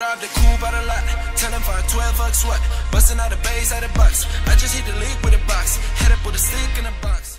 Robbed the coupe out a lot, tell him 512 fuck what? Busting out the base out the box. I just hit the league with a box. Head up with a stick in a box.